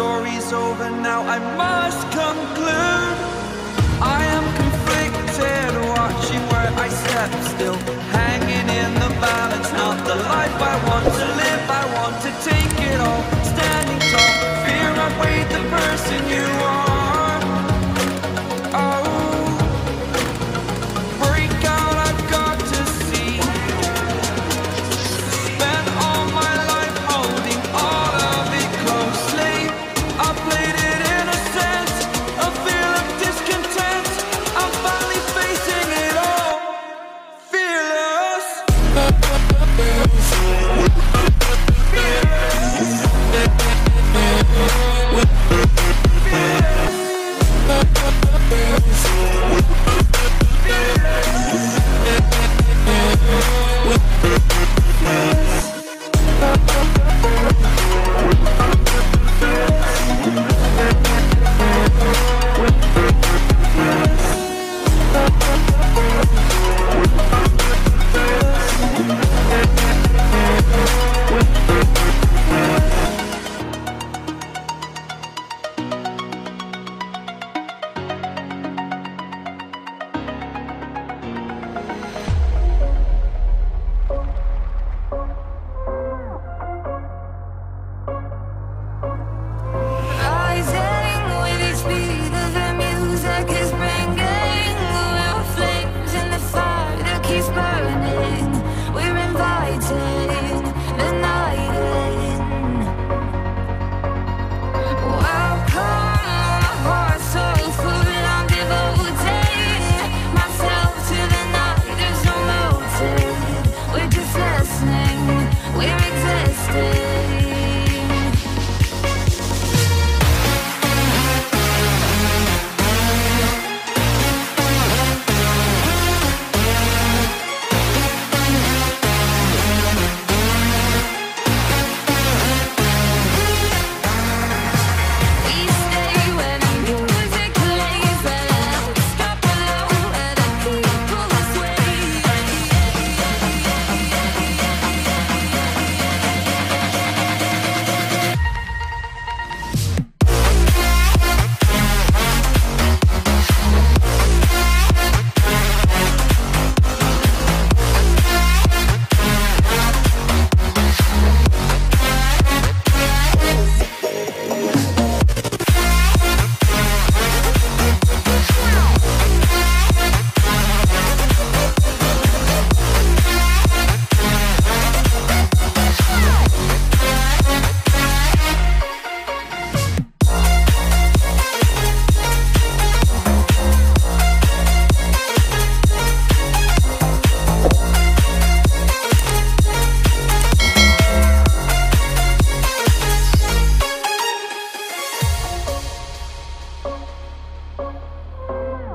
story's over now, I must conclude.